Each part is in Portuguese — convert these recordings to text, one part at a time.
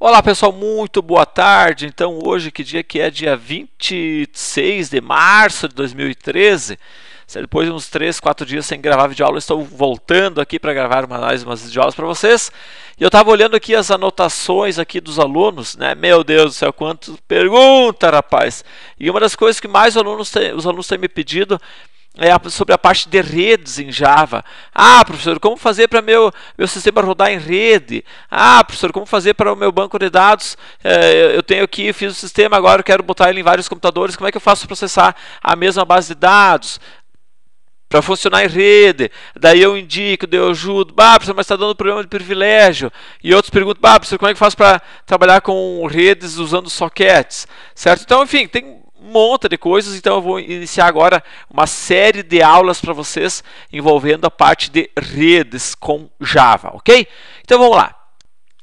Olá pessoal, muito boa tarde. Então, hoje, que dia que é? Dia 26 de março de 2013. Depois de uns 3, 4 dias sem gravar vídeo aula, estou voltando aqui para gravar mais umas videoaulas para vocês. E eu estava olhando aqui as anotações aqui dos alunos, né? Meu Deus do céu, quanto pergunta, rapaz! E uma das coisas que mais os alunos têm, os alunos têm me pedido é sobre a parte de redes em Java. Ah, professor, como fazer para meu meu sistema rodar em rede? Ah, professor, como fazer para o meu banco de dados? É, eu tenho aqui, fiz o sistema, agora eu quero botar ele em vários computadores. Como é que eu faço para processar a mesma base de dados? Para funcionar em rede, daí eu indico, daí eu ajudo. Bah, professor, mas está dando problema de privilégio. E outros perguntam, bah, professor, como é que faço para trabalhar com redes usando sockets? Certo? Então, enfim, tem monte de coisas, então eu vou iniciar agora uma série de aulas para vocês envolvendo a parte de redes com Java, ok? Então vamos lá.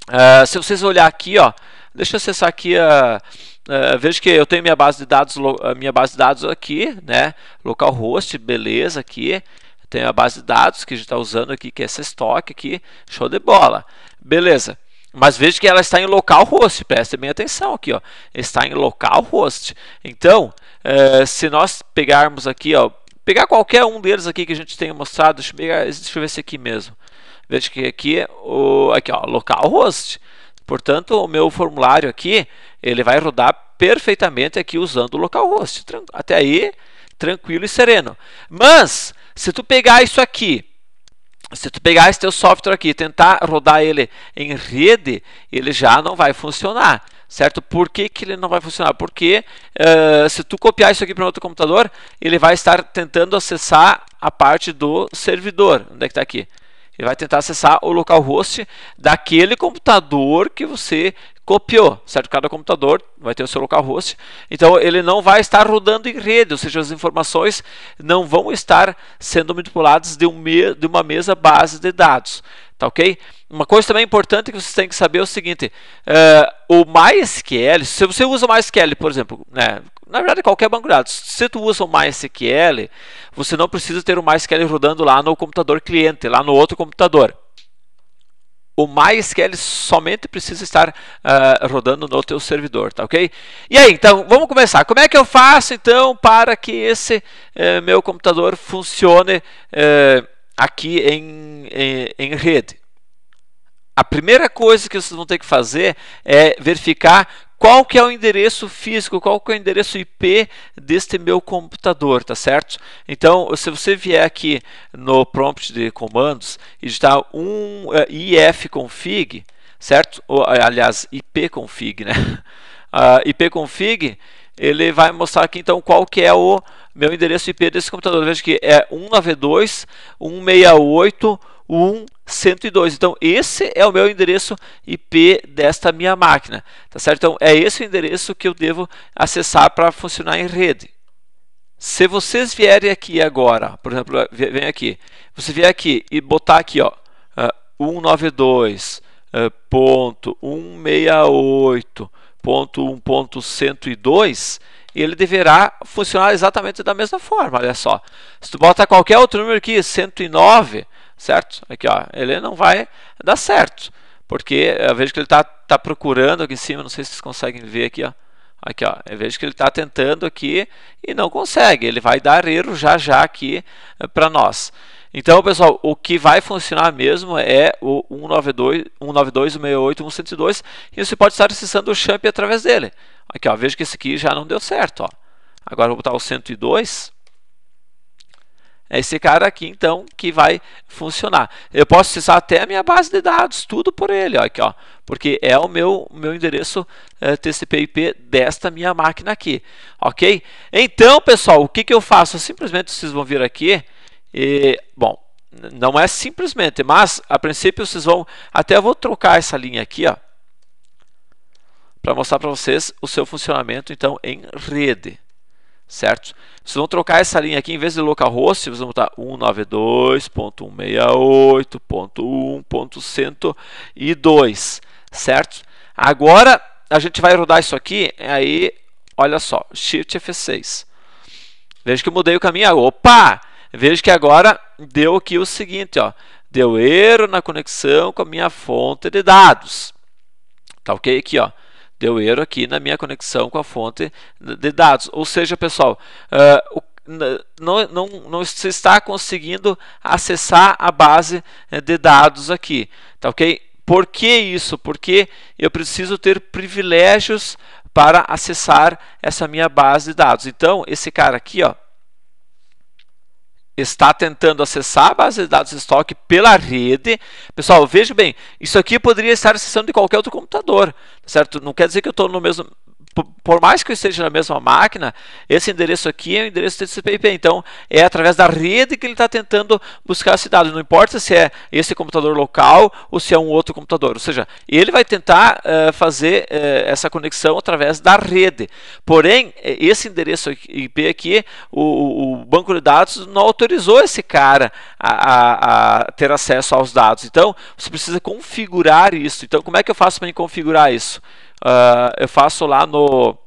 Uh, se vocês olhar aqui, ó, deixa eu acessar aqui a uh, veja que eu tenho minha base de dados, minha base de dados aqui, né? Localhost, beleza, aqui. Tenho a base de dados que a gente está usando aqui, que é essa estoque aqui, show de bola. Beleza. Mas veja que ela está em localhost, preste bem atenção aqui, ó. está em localhost. Então, é, se nós pegarmos aqui, ó, pegar qualquer um deles aqui que a gente tenha mostrado, deixa eu, pegar, deixa eu ver esse aqui mesmo. Veja que aqui, é o, aqui ó, localhost. Portanto, o meu formulário aqui, ele vai rodar perfeitamente aqui usando o localhost. Até aí, tranquilo e sereno. Mas, se tu pegar isso aqui se tu pegar esse teu software aqui e tentar rodar ele em rede, ele já não vai funcionar, certo? Por que, que ele não vai funcionar? Porque uh, se tu copiar isso aqui para outro computador, ele vai estar tentando acessar a parte do servidor. Onde é que está aqui? Ele vai tentar acessar o localhost daquele computador que você copiou, certo? Cada computador vai ter o seu localhost, então ele não vai estar rodando em rede, ou seja, as informações não vão estar sendo manipuladas de, um me de uma mesma base de dados, tá ok? Uma coisa também importante que vocês têm que saber é o seguinte, uh, o MySQL, se você usa o MySQL, por exemplo, né, na verdade qualquer banco de dados, se tu usa o MySQL, você não precisa ter o MySQL rodando lá no computador cliente, lá no outro computador o MySQL somente precisa estar uh, rodando no teu servidor, tá ok? E aí, então, vamos começar. Como é que eu faço, então, para que esse uh, meu computador funcione uh, aqui em, em, em rede? A primeira coisa que vocês vão ter que fazer é verificar qual que é o endereço físico, qual que é o endereço IP deste meu computador, tá certo? Então, se você vier aqui no prompt de comandos e digitar um uh, ifconfig, certo? Ou, aliás, ipconfig, né? Uh, ipconfig, ele vai mostrar aqui então qual que é o meu endereço IP desse computador. Veja que é 192.168.1.102. Então, esse é o meu endereço IP desta minha máquina. Tá certo? Então, é esse o endereço que eu devo acessar para funcionar em rede. Se vocês vierem aqui agora, por exemplo, vem aqui, você vier aqui e botar aqui, ó, 192.168.1.102, ele deverá funcionar exatamente da mesma forma, olha só. Se tu botar qualquer outro número aqui, 109, certo? Aqui, ó, ele não vai dar certo, porque eu vejo que ele está tá procurando aqui em cima, não sei se vocês conseguem ver aqui, ó. Aqui, ó, eu vejo que ele está tentando aqui e não consegue. Ele vai dar erro já já aqui eh, para nós. Então, pessoal, o que vai funcionar mesmo é o 192, 192 168, 102 e você pode estar acessando o champ através dele. Aqui, ó, veja que esse aqui já não deu certo. Ó. Agora vou botar o 102. É esse cara aqui, então, que vai funcionar. Eu posso acessar até a minha base de dados, tudo por ele, ó, aqui, ó, porque é o meu, meu endereço é, eh, TCP/IP desta minha máquina aqui, ok? Então, pessoal, o que, que eu faço? Simplesmente vocês vão vir aqui e, bom, não é simplesmente, mas a princípio vocês vão, até vou trocar essa linha aqui, ó, para mostrar para vocês o seu funcionamento, então, em rede certo? Vocês vão trocar essa linha aqui, em vez de localhost, vocês vão botar 192.168.1.102, certo? Agora, a gente vai rodar isso aqui, aí, olha só, Shift F6. Veja que eu mudei o caminho, opa! Veja que agora deu aqui o seguinte, ó, deu erro na conexão com a minha fonte de dados. Tá ok? Aqui, ó. Deu erro aqui na minha conexão com a fonte de dados. Ou seja, pessoal, uh, não, não, não se está conseguindo acessar a base eh, de dados aqui. Tá ok? Por que isso? Porque eu preciso ter privilégios para acessar essa minha base de dados. Então, esse cara aqui, ó, está tentando acessar a base de dados estoque pela rede. Pessoal, veja bem, isso aqui poderia estar acessando de qualquer outro computador, certo? Não quer dizer que eu estou no mesmo por mais que eu esteja na mesma máquina, esse endereço aqui é o endereço TCP/IP. Então, é através da rede que ele está tentando buscar esse dado. Não importa se é esse computador local ou se é um outro computador. Ou seja, ele vai tentar uh, fazer uh, essa conexão através da rede. Porém, esse endereço IP aqui, o, o banco de dados não autorizou esse cara a, a, a ter acesso aos dados. Então, você precisa configurar isso. Então, como é que eu faço para configurar isso? Uh, eu faço lá no.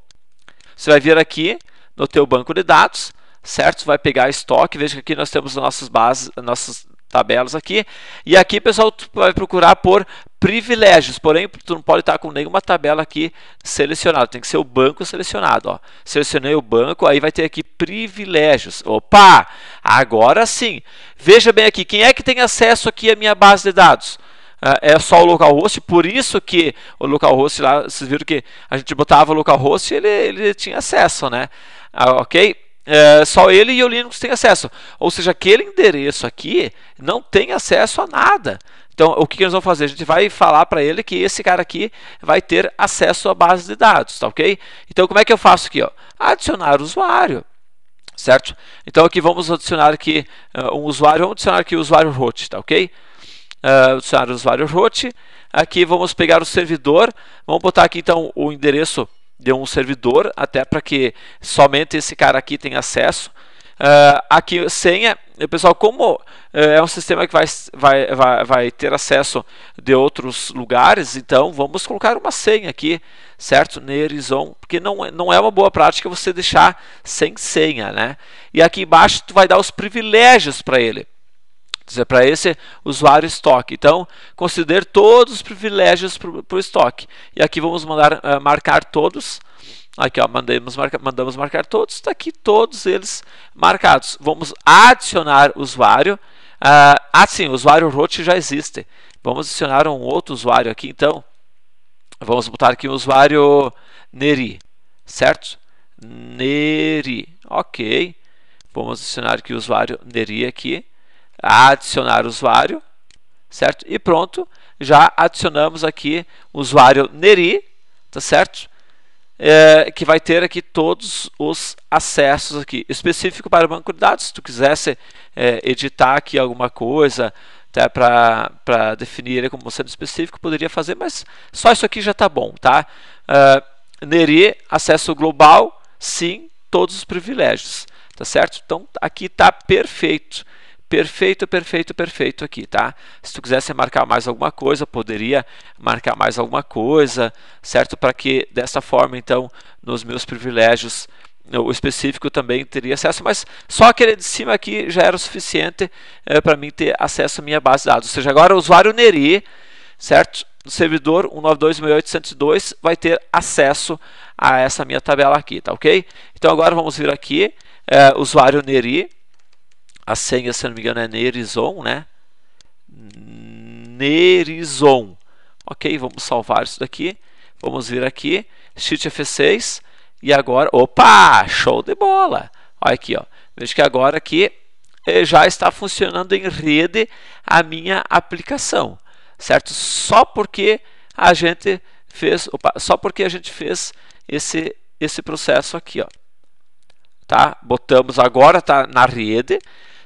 Você vai vir aqui no teu banco de dados, certo? Você vai pegar estoque, veja que aqui nós temos nossas bases, nossas tabelas aqui. E aqui, pessoal, tu vai procurar por privilégios, porém, tu não pode estar com nenhuma tabela aqui selecionada, tem que ser o banco selecionado. Ó. Selecionei o banco, aí vai ter aqui privilégios. Opa! Agora sim! Veja bem aqui, quem é que tem acesso aqui à minha base de dados? Ah, é só o localhost, por isso que o localhost lá, vocês viram que a gente botava o localhost e ele, ele tinha acesso, né? Ah, ok? É, só ele e o Linux têm acesso. Ou seja, aquele endereço aqui não tem acesso a nada. Então, o que, que nós vamos fazer? A gente vai falar para ele que esse cara aqui vai ter acesso à base de dados, tá ok? Então, como é que eu faço aqui? Ó? Adicionar usuário certo? Então aqui vamos adicionar aqui uh, um usuário, vamos adicionar aqui o usuário root, tá ok? Uh, adicionar o usuário root. Aqui vamos pegar o servidor, vamos botar aqui então o endereço de um servidor, até para que somente esse cara aqui tenha acesso. Uh, aqui senha, pessoal, como uh, é um sistema que vai, vai, vai, vai ter acesso de outros lugares, então vamos colocar uma senha aqui, certo? Nerizon, porque não, não é uma boa prática você deixar sem senha, né? E aqui embaixo tu vai dar os privilégios para ele dizer, para esse usuário estoque. Então, considere todos os privilégios para o estoque. E aqui vamos mandar uh, marcar todos. Aqui, ó, mandamos, marcar, mandamos marcar todos. Está aqui todos eles marcados. Vamos adicionar usuário. Uh, ah, sim, o usuário root já existe. Vamos adicionar um outro usuário aqui, então. Vamos botar aqui o usuário Neri, certo? Neri, ok. Vamos adicionar aqui o usuário Neri aqui adicionar usuário, certo? E pronto, já adicionamos aqui o usuário Neri, tá certo? É, que vai ter aqui todos os acessos aqui, específico para o banco de dados. Se tu quisesse é, editar aqui alguma coisa tá, para definir ele como sendo específico, poderia fazer, mas só isso aqui já está bom, tá? Uh, Neri, acesso global, sim, todos os privilégios, tá certo? Então aqui está perfeito perfeito, perfeito, perfeito aqui, tá? Se tu quisesse marcar mais alguma coisa, poderia marcar mais alguma coisa, certo? Para que dessa forma, então, nos meus privilégios, o específico também teria acesso, mas só aquele de cima aqui já era o suficiente é, para mim ter acesso à minha base de dados. Ou seja, agora o usuário Neri, certo? No servidor 192.168.202 vai ter acesso a essa minha tabela aqui, tá ok? Então agora vamos vir aqui, é, usuário Neri, a senha, se não me engano, é Nerizon, né? Nerizon. Ok, vamos salvar isso daqui. Vamos vir aqui, Shift F6 e agora, opa, show de bola. Olha aqui, ó. Veja que agora aqui eh, já está funcionando em rede a minha aplicação, certo? Só porque a gente fez, opa, só porque a gente fez esse esse processo aqui, ó. Tá? Botamos agora tá na rede,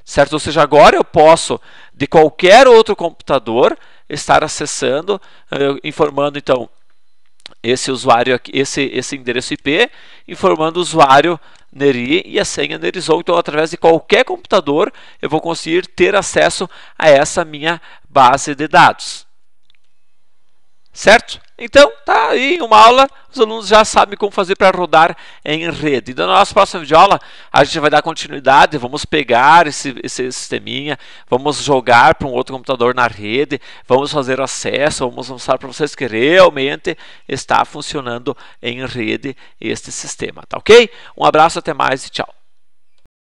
certo? Ou seja, agora eu posso de qualquer outro computador estar acessando, uh, informando então esse usuário aqui, esse esse endereço IP, informando o usuário Neri e a senha Nerizou. Então, através de qualquer computador, eu vou conseguir ter acesso a essa minha base de dados. Certo? Então, tá aí uma aula, os alunos já sabem como fazer para rodar em rede. Então, na nossa próxima videoaula, a gente vai dar continuidade, vamos pegar esse, esse sisteminha, vamos jogar para um outro computador na rede, vamos fazer acesso, vamos mostrar para vocês que realmente está funcionando em rede este sistema, tá ok? Um abraço, até mais e tchau.